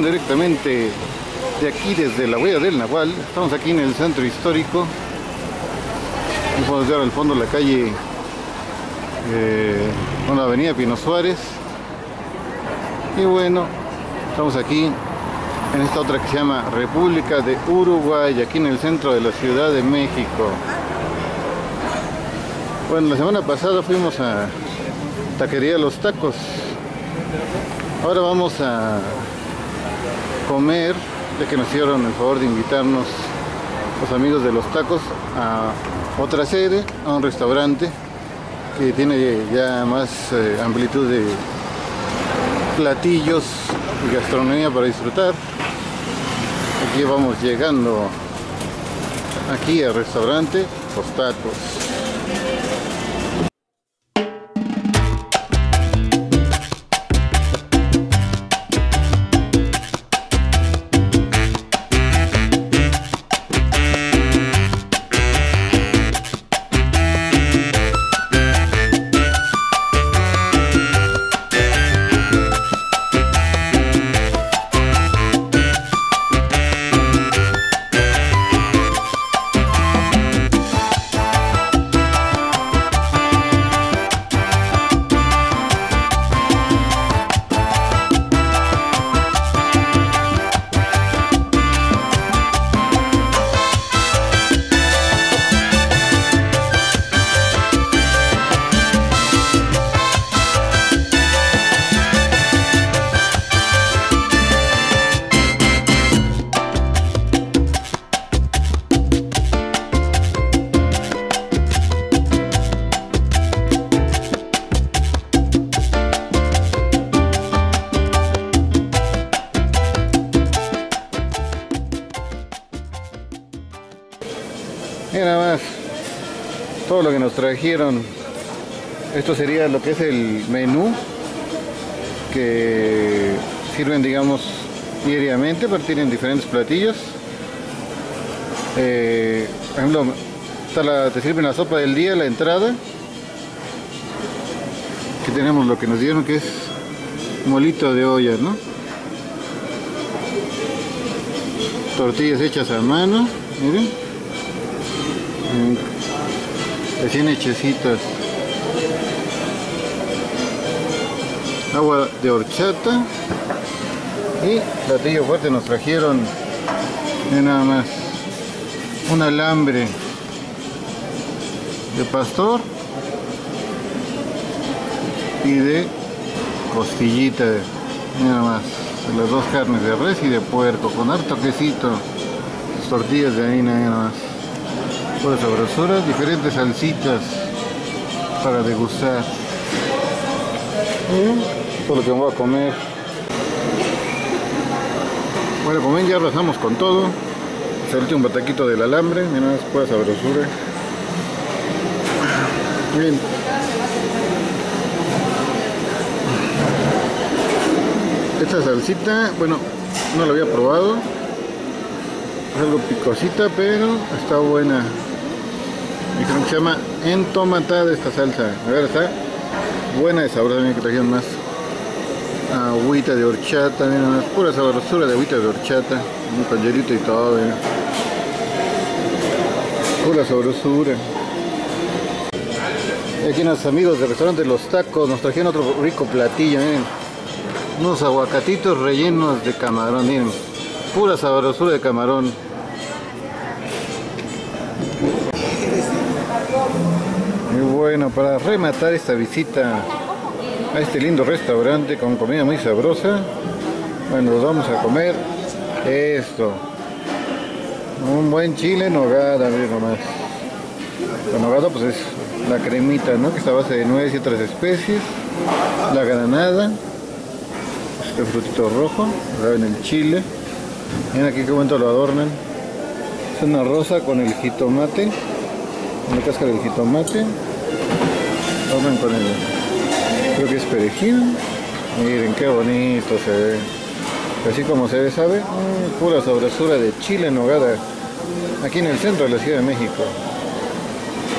directamente de aquí desde la huella del Nahual. Estamos aquí en el centro histórico. Y podemos ver al fondo la calle eh, con la avenida Pino Suárez. Y bueno, estamos aquí en esta otra que se llama República de Uruguay, aquí en el centro de la Ciudad de México. Bueno, la semana pasada fuimos a Taquería Los Tacos. Ahora vamos a comer, ya que nos hicieron el favor de invitarnos los amigos de los tacos a otra sede, a un restaurante que tiene ya más eh, amplitud de platillos y gastronomía para disfrutar. Aquí vamos llegando aquí al restaurante Los Tacos. Nos trajeron. Esto sería lo que es el menú que sirven, digamos, diariamente, pero tienen diferentes platillos. Eh, por ejemplo, la- te sirven la sopa del día, la entrada. Aquí tenemos lo que nos dieron que es molito de olla, ¿no? Tortillas hechas a mano, miren. Recién hechecitas. Agua de horchata. Y platillo fuerte nos trajeron de nada más un alambre de pastor y de costillita nada más de las dos carnes de res y de puerco con harto quesito las tortillas de harina nada más pura sabrosura diferentes salsitas para degustar. Y todo lo que me voy a comer. Bueno como ven ya arrasamos con todo. Es el último bataquito del alambre mira pura sabrosura. Bien. Esta salsita, bueno, no la había probado. Es algo picosita, pero está buena. Y creo que se llama entomatada esta salsa. A ver, está buena de sabor también que trajeron más. Agüita de horchata, mira, más pura sabrosura de agüita de horchata. Un calderito y todo. Pura sabrosura. Y aquí los amigos del restaurante Los Tacos nos trajeron otro rico platillo, miren unos aguacatitos rellenos de camarón, miren, pura sabrosura de camarón. Bueno, para rematar esta visita a este lindo restaurante con comida muy sabrosa, bueno, nos vamos a comer esto. Un buen chile en nogada, miren nomás. La nogada pues es la cremita, ¿no? Que está a base de nueces y otras especies. La granada este frutito rojo, en el chile. Miren aquí qué momento lo adornan. Es una rosa con el jitomate, la cáscara del jitomate. Adornan con el, creo que es perejil. Miren qué bonito se ve. Así como se ve, ¿sabe? Mm, pura sabrosura de chile en nogada. Aquí en el centro de la Ciudad de México.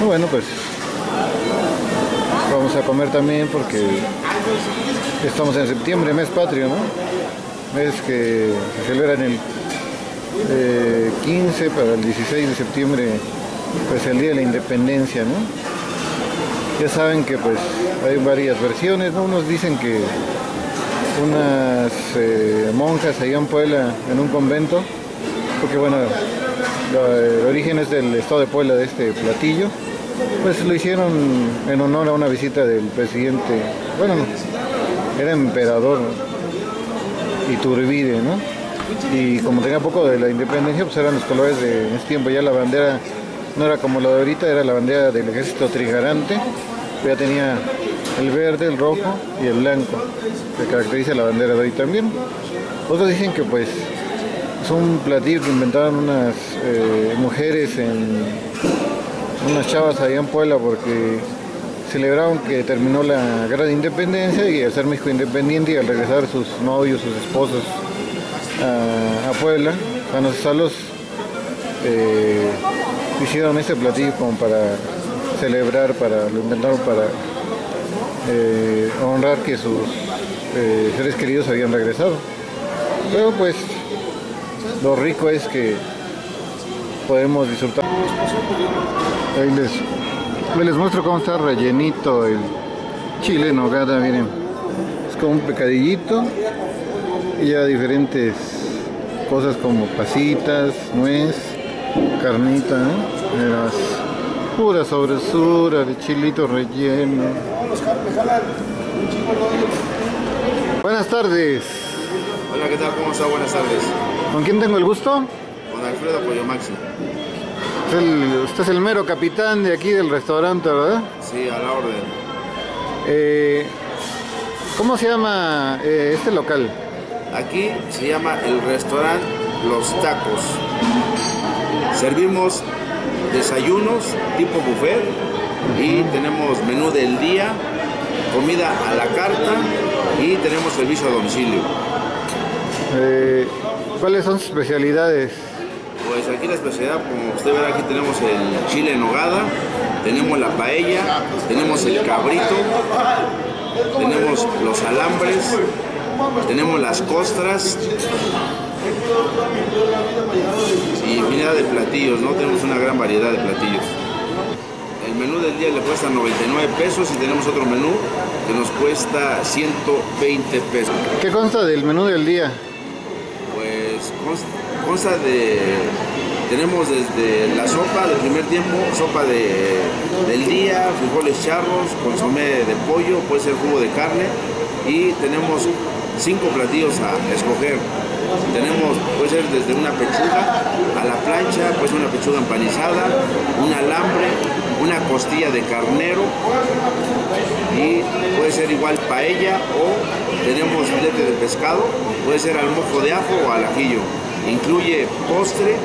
Y bueno, pues vamos a comer también porque estamos en septiembre, mes patrio, ¿no? es que se celebran el eh, 15 para el 16 de septiembre, pues el Día de la Independencia, ¿no? Ya saben que pues hay varias versiones, ¿no? Unos dicen que unas eh, monjas allá en Puebla, en un convento, porque bueno, el origen es del estado de Puebla de este platillo, pues lo hicieron en honor a una visita del presidente, bueno, era emperador Iturbide, ¿no? Y como tenía poco de la independencia, pues eran los colores de ese tiempo ya la bandera no era como la de ahorita, era la bandera del ejército trigarante, ya tenía el verde, el rojo y el blanco, que caracteriza la bandera de hoy también. Otros dicen que pues es un platillo que inventaron unas eh, mujeres en unas chavas allá en Puebla porque celebraron que terminó la guerra de independencia y al ser México independiente y al regresar sus novios, sus esposos a, Puebla, a los salos, eh, hicieron este platillo como para celebrar, para, lo inventaron para eh, honrar que sus eh, seres queridos habían regresado. Pero pues lo rico es que podemos disfrutar. Ahí les, les muestro cómo está rellenito el chile en nogada, miren. Es como un pecadillito y ya diferentes cosas como pasitas, nuez, carnita, ¿eh? Pura sobresura de chilito relleno. Buenas tardes. Hola, ¿qué tal? ¿Cómo está? Buenas tardes. ¿Con quién tengo el gusto? Con Alfredo Pollo Maxi. usted es el mero capitán de aquí del restaurante, ¿verdad? Sí, a la orden. Eh, ¿Cómo se llama eh, este local? Aquí se llama el restaurante Los Tacos. Servimos desayunos tipo buffet y tenemos menú del día, comida a la carta y tenemos servicio a domicilio. Eh, ¿Cuáles son sus especialidades? Pues aquí la especialidad, como usted verá, aquí tenemos el chile en nogada, tenemos la paella, tenemos el cabrito, tenemos los alambres, tenemos las costras infinidad de platillos, ¿no? Tenemos una gran variedad de platillos. El menú del día le cuesta 99 pesos y tenemos otro menú que nos cuesta 120 pesos. ¿Qué consta del menú del día? Pues consta de... Tenemos desde la sopa del primer tiempo, sopa de, del día, frijoles charros, consomé de pollo, puede ser jugo de carne y tenemos cinco platillos a escoger. Tenemos, puede ser desde una pechuga a la plancha, puede ser una pechuga empanizada, un alambre, una costilla de carnero y puede ser igual paella o tenemos filete de pescado, puede ser al mojo de ajo o al ajillo. Incluye postre,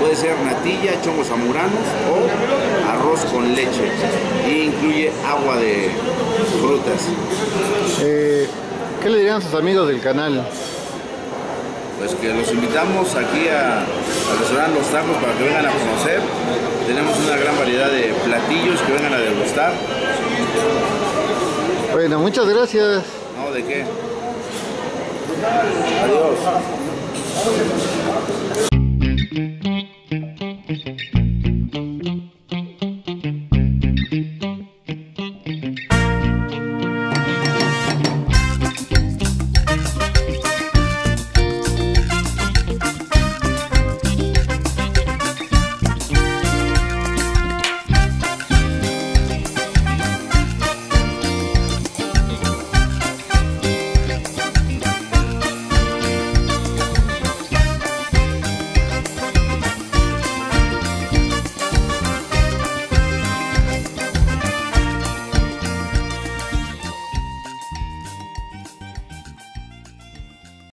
puede ser natilla, chongos zamuranos o arroz con leche. Y incluye agua de frutas. Eh, ¿Qué le dirían sus amigos del canal? Pues que los invitamos aquí a, a restaurante Los Tacos para que vengan a conocer. Tenemos una gran variedad de platillos que vengan a degustar. Bueno, muchas gracias. No, ¿de qué? Adiós.